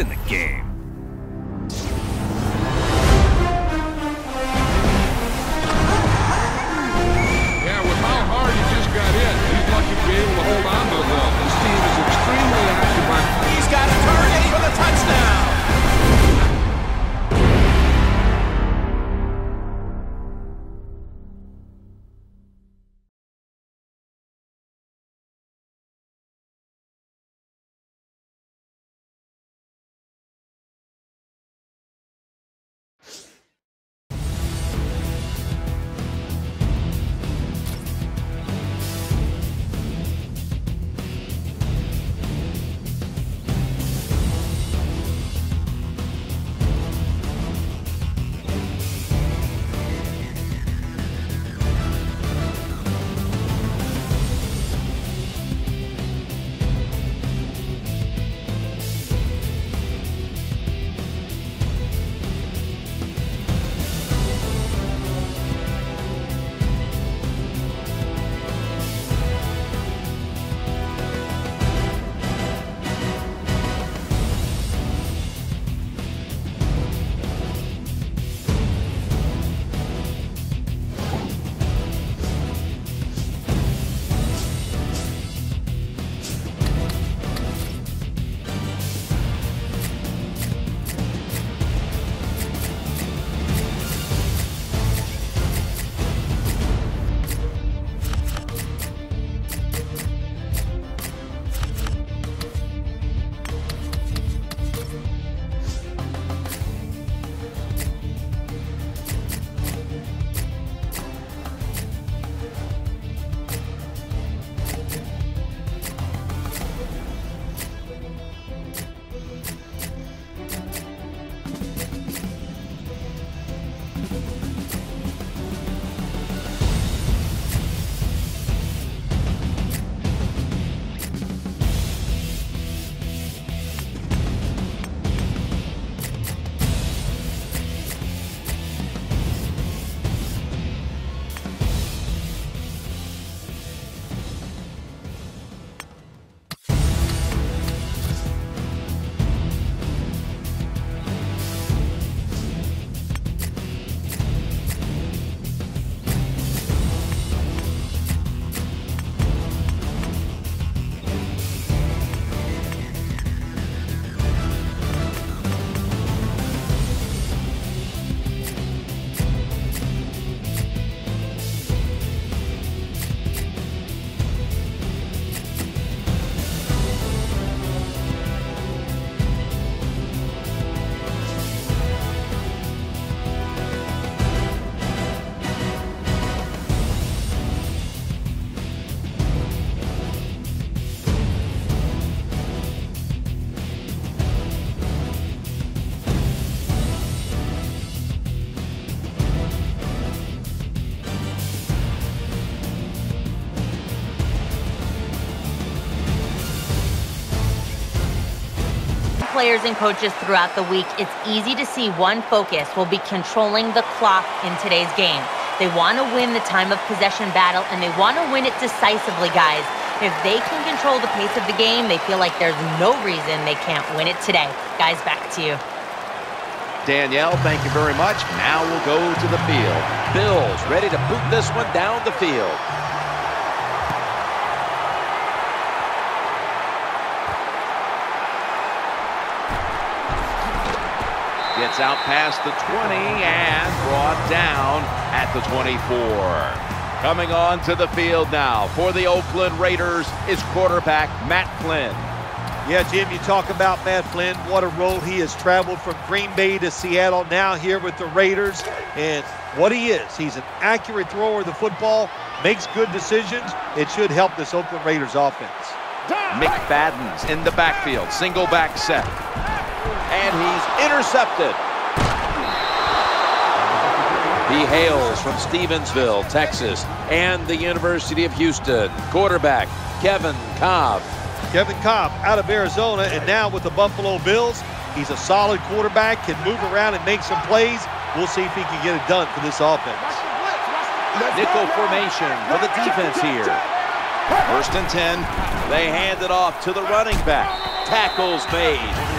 in the game. Players and coaches throughout the week, it's easy to see one focus will be controlling the clock in today's game. They want to win the time of possession battle, and they want to win it decisively, guys. If they can control the pace of the game, they feel like there's no reason they can't win it today. Guys, back to you. Danielle, thank you very much. Now we'll go to the field. Bills ready to boot this one down the field. Gets out past the 20 and brought down at the 24. Coming on to the field now for the Oakland Raiders is quarterback Matt Flynn. Yeah, Jim, you talk about Matt Flynn. What a role he has traveled from Green Bay to Seattle, now here with the Raiders. And what he is, he's an accurate thrower of the football, makes good decisions. It should help this Oakland Raiders offense. McFadden's in the backfield, single back set. And he's intercepted. He hails from Stephenville, Texas, and the University of Houston. Quarterback Kevin Kolb. Kevin Kolb out of Arizona, and now with the Buffalo Bills, he's a solid quarterback, can move around and make some plays. We'll see if he can get it done for this offense. Nickel formation for the defense here. First and 10. They hand it off to the running back. Tackles made.